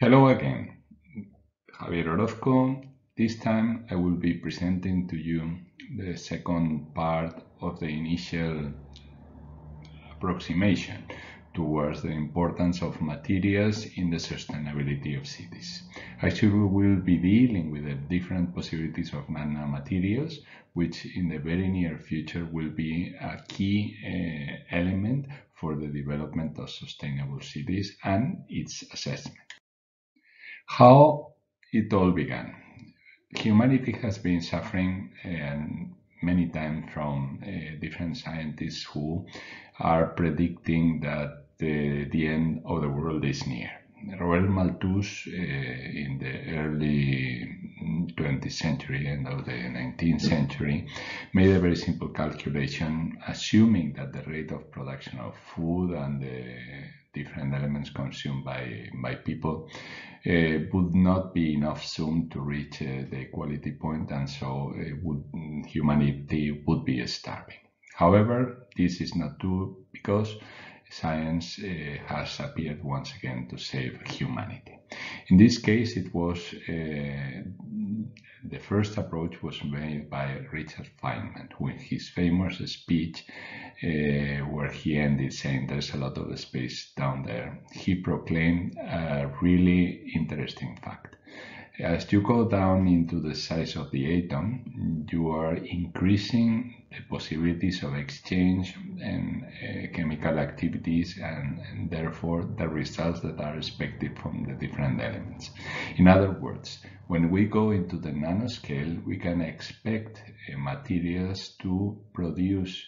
Hello again, Javier Orozco. This time I will be presenting to you the second part of the initial approximation towards the importance of materials in the sustainability of cities. Actually, we will be dealing with the different possibilities of nanomaterials, which in the very near future will be a key uh, element for the development of sustainable cities and its assessment. How it all began. Humanity has been suffering and many times from uh, different scientists who are predicting that the, the end of the world is near. Robert Malthus uh, in the early 20th century, end of the 19th century, made a very simple calculation, assuming that the rate of production of food and the different elements consumed by, by people uh, would not be enough soon to reach uh, the equality point, and so uh, would, humanity would be starving. However, this is not true because science uh, has appeared once again to save humanity. In this case, it was uh, the first approach was made by Richard Feynman with his famous speech uh, where he ended saying there's a lot of space down there. He proclaimed a really interesting fact. As you go down into the size of the atom, you are increasing the possibilities of exchange and uh, chemical activities and, and, therefore the results that are expected from the different elements. In other words, when we go into the nanoscale, we can expect uh, materials to produce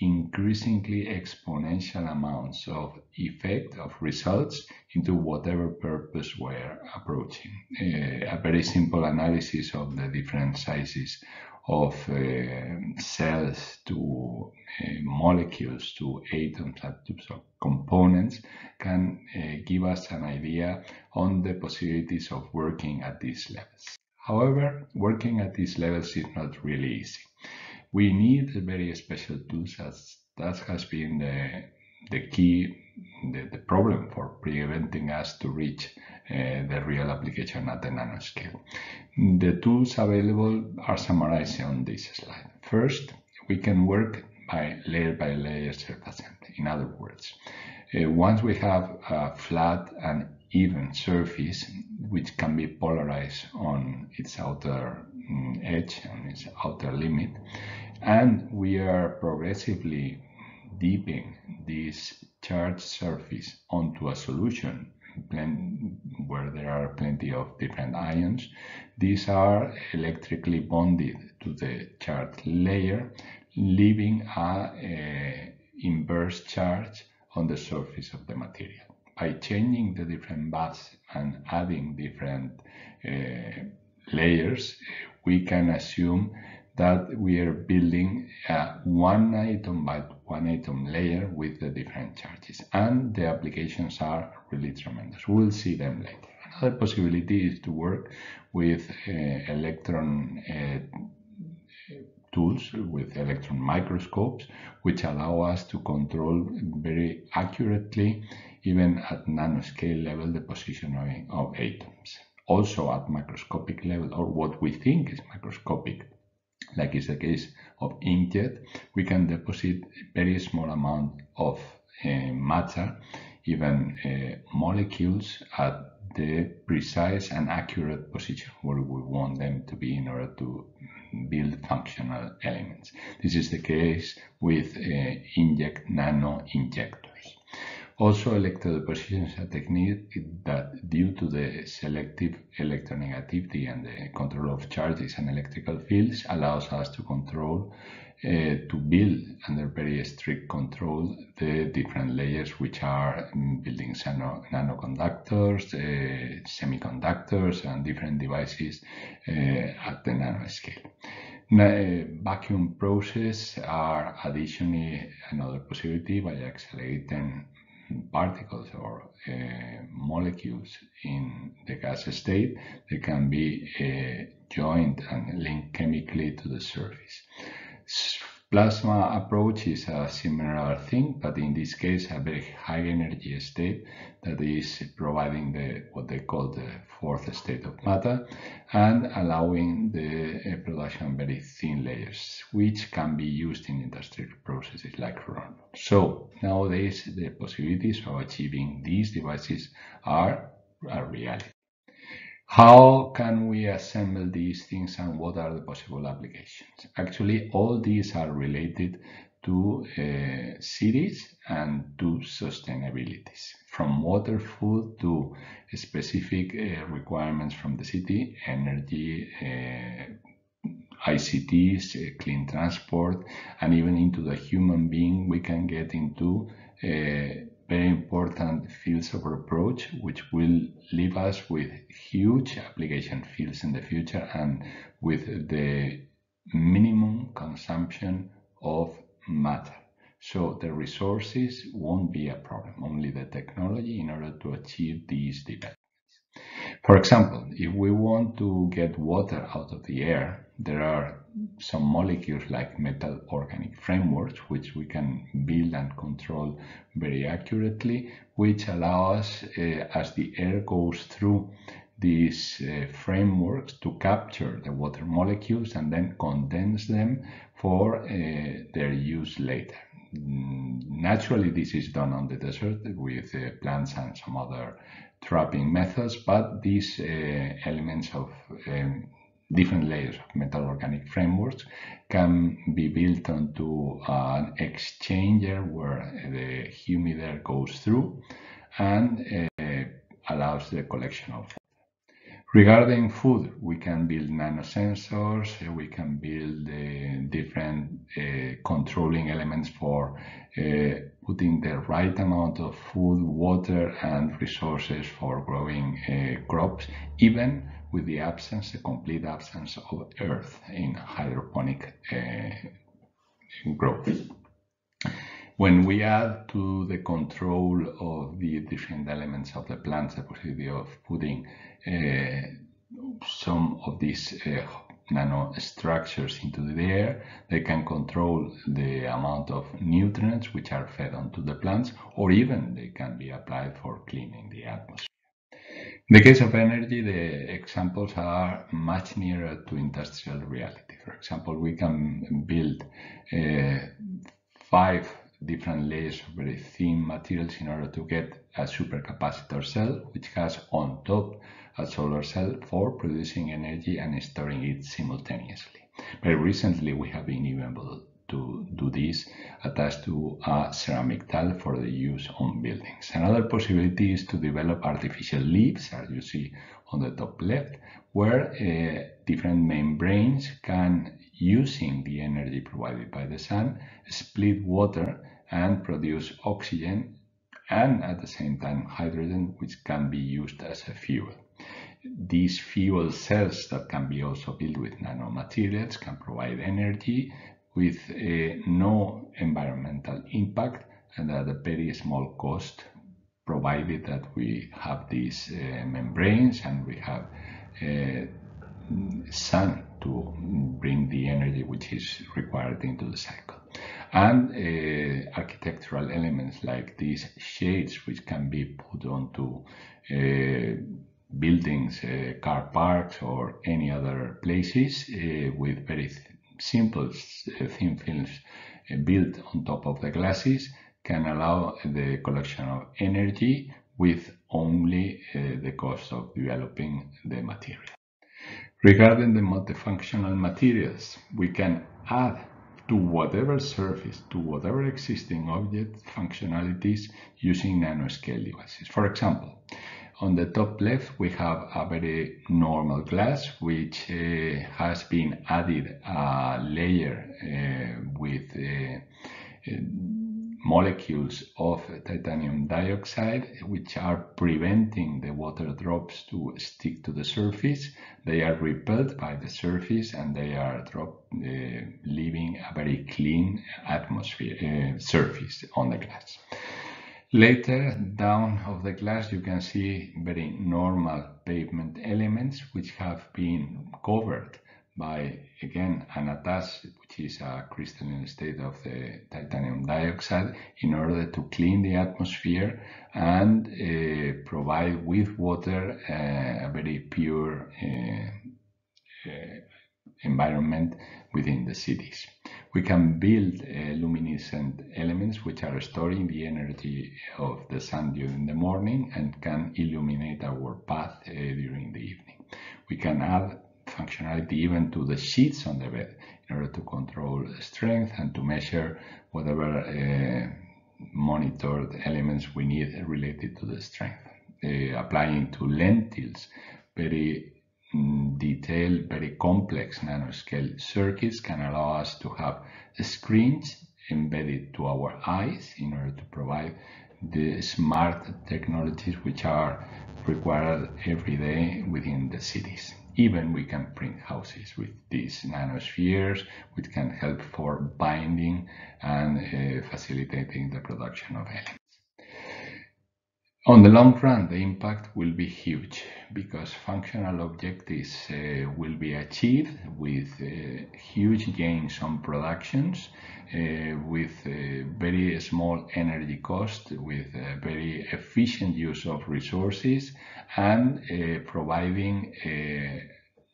increasingly exponential amounts of effect of results into whatever purpose we're approaching. Uh, a very simple analysis of the different sizes of uh, cells to uh, molecules to atoms to components can give us an idea on the possibilities of working at these levels. However, working at these levels is not really easy. We need very special tools as that has been the, the key, the, the problem for preventing us to reach uh, the real application at the nanoscale. The tools available are summarized on this slide. First, we can work by layer by layer surface. In other words, uh, once we have a flat and even surface which can be polarized on its outer edge, on its outer limit, and we are progressively deepening this charged surface onto a solution where there are plenty of different ions. These are electrically bonded to the charged layer, leaving a, a inverse charge on the surface of the material. By changing the different baths and adding different uh, layers, we can assume that we are building a one atom by one atom layer with the different charges and the applications are really tremendous. We'll see them later. Another possibility is to work with uh, electron uh, tools with electron microscopes which allow us to control very accurately even at nanoscale level the positioning of atoms. Also at macroscopic level or what we think is macroscopic like is the case of inkjet, we can deposit a very small amount of uh, matter, even uh, molecules at the precise and accurate position where we want them to be in order to build functional elements. This is the case with uh, inkjet nano injectors. Also, electrodeposition is a technique that, due to the selective electronegativity and the control of charges and electrical fields, allows us to control, uh, to build under very strict control the different layers which are building nano, nanoconductors, uh, semiconductors, and different devices uh, at the nanoscale. Uh, vacuum process are additionally another possibility by accelerating particles or uh, molecules in the gas state, they can be uh, joined and linked chemically to the surface. Plasma approach is a similar thing, but in this case, a very high energy state that is providing the what they call the fourth state of matter and allowing the uh, production very thin layers, which can be used in industrial processes like run. So nowadays, the possibilities of achieving these devices are a reality. How can we assemble these things and what are the possible applications? Actually, all these are related to uh, cities and to sustainabilities. From water, food to specific uh, requirements from the city, energy, uh, ICTs, uh, clean transport, and even into the human being, we can get into uh, very important fields of approach, which will leave us with huge application fields in the future and with the minimum consumption of matter. So the resources won't be a problem, only the technology in order to achieve these developments. For example, if we want to get water out of the air, there are some molecules like metal organic frameworks, which we can build and control very accurately, which allow us, uh, as the air goes through these uh, frameworks, to capture the water molecules and then condense them for uh, their use later. Naturally, this is done on the desert with plants and some other trapping methods, but these uh, elements of um, different layers of metal organic frameworks can be built onto an exchanger where the humid air goes through and uh, allows the collection of Regarding food, we can build nanosensors, we can build uh, different uh, controlling elements for uh, putting the right amount of food, water, and resources for growing uh, crops, even with the absence, the complete absence of earth in hydroponic uh, growth. When we add to the control of the different elements of the plants the possibility of putting uh, some of these uh, nanostructures into the air, they can control the amount of nutrients which are fed onto the plants, or even they can be applied for cleaning the atmosphere. In the case of energy, the examples are much nearer to industrial reality. For example, we can build uh, five different layers of very thin materials in order to get a supercapacitor cell, which has on top a solar cell for producing energy and storing it simultaneously. Very recently, we have been able to do this attached to a ceramic tile for the use on buildings. Another possibility is to develop artificial leaves, as you see on the top left, where uh, different membranes can, using the energy provided by the sun, split water and produce oxygen and at the same time hydrogen, which can be used as a fuel. These fuel cells that can be also built with nanomaterials can provide energy with uh, no environmental impact and at a very small cost provided that we have these uh, membranes and we have uh, sun to bring the energy which is required into the cycle. And uh, architectural elements like these shades which can be put onto uh, buildings, uh, car parks or any other places with very simple uh, thin films uh, built on top of the glasses can allow the collection of energy with only uh, the cost of developing the material. Regarding the multifunctional materials, we can add to whatever surface, to whatever existing object functionalities using nanoscale devices. For example, on the top left, we have a very normal glass, which uh, has been added a layer uh, with uh, uh, molecules of titanium dioxide, which are preventing the water drops to stick to the surface. They are repelled by the surface and they are drop, uh, leaving a very clean atmosphere uh, surface on the glass. Later down of the glass you can see very normal pavement elements which have been covered by again anatase, which is a crystalline state of the titanium dioxide, in order to clean the atmosphere and uh, provide with water uh, a very pure uh environment within the cities. We can build uh, luminescent elements which are storing the energy of the sun during the morning and can illuminate our path uh, during the evening. We can add functionality even to the sheets on the bed in order to control strength and to measure whatever uh, monitored elements we need related to the strength. Uh, applying to lentils, very detailed, very complex nanoscale circuits can allow us to have screens embedded to our eyes in order to provide the smart technologies which are required every day within the cities. Even we can print houses with these nanospheres, which can help for binding and uh, facilitating the production of elements. On the long run, the impact will be huge because functional objectives uh, will be achieved with uh, huge gains on productions, uh, with uh, very small energy cost, with uh, very efficient use of resources, and uh, providing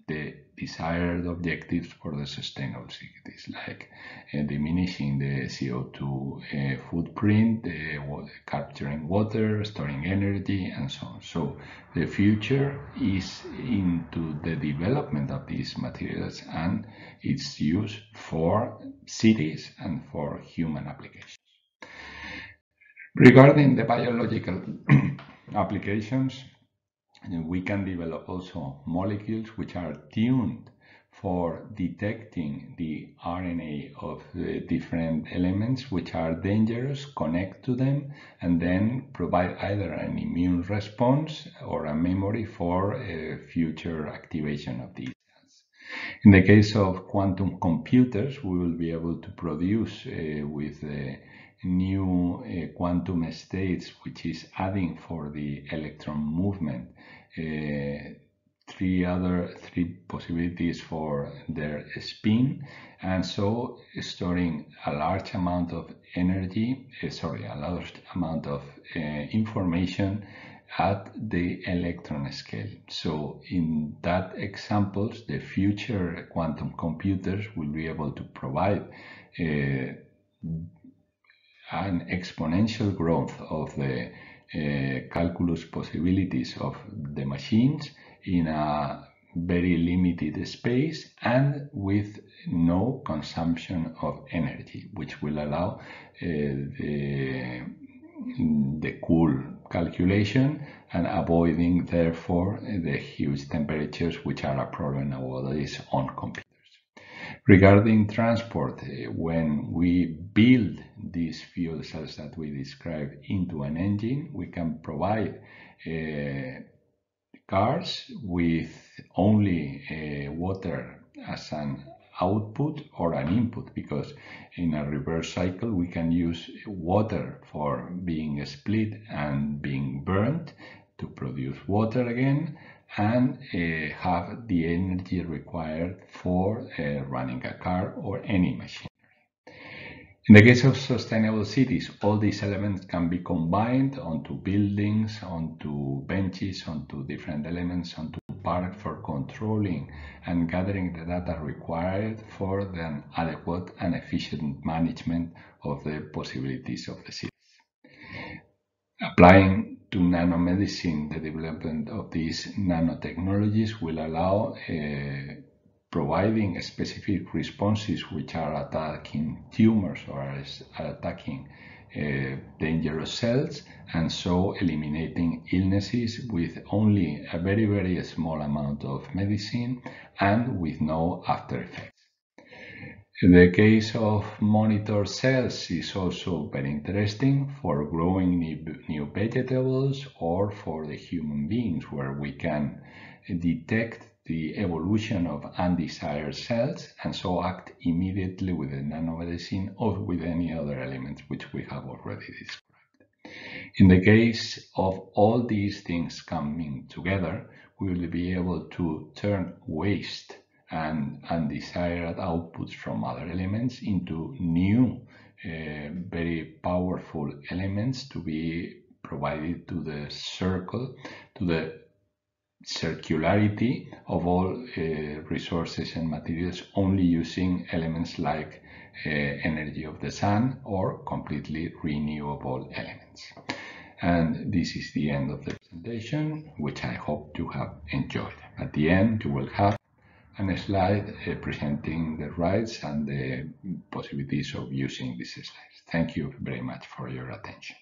the desired objectives for the sustainable cities, like uh, diminishing the CO2 uh, footprint, uh, capturing water, storing energy, and so on. So the future is into the development of these materials and its use for cities and for human applications. Regarding the biological applications, we can develop also molecules which are tuned for detecting the RNA of the different elements which are dangerous, connect to them, and then provide either an immune response or a memory for uh, future activation of these cells. In the case of quantum computers, we will be able to produce uh, with uh, new uh, quantum states, which is adding for the electron movement, uh, three other three possibilities for their spin and so storing a large amount of energy uh, sorry a large amount of information at the electron scale. So in that examples the future quantum computers will be able to provide uh, an exponential growth of the uh, calculus possibilities of the machines in a very limited space and with no consumption of energy, which will allow uh, the, the cool calculation and avoiding therefore the huge temperatures which are a problem nowadays on computers. Regarding transport, uh, when we build these fuel cells that we described into an engine, we can provide uh, cars with only uh, water as an output or an input because in a reverse cycle we can use water for being split and being burnt to produce water again and uh, have the energy required for uh, running a car or any machinery. In the case of sustainable cities, all these elements can be combined onto buildings, onto benches, onto different elements, onto park for controlling and gathering the data required for the adequate and efficient management of the possibilities of the cities. Applying to nanomedicine, the development of these nanotechnologies will allow uh, providing specific responses which are attacking tumors or are attacking uh, dangerous cells and so eliminating illnesses with only a very very small amount of medicine and with no after effects. In the case of monitor cells is also very interesting for growing new, new vegetables or for the human beings where we can detect the evolution of undesired cells and so act immediately with the nanomedicine or with any other elements which we have already described. In the case of all these things coming together, we will be able to turn waste and undesired outputs from other elements into new uh, very powerful elements to be provided to the circle, to the circularity of all uh, resources and materials only using elements like uh, energy of the sun or completely renewable elements. And this is the end of the presentation, which I hope you have enjoyed. At the end, you will have a slide uh, presenting the rights and the possibilities of using these slides. Thank you very much for your attention.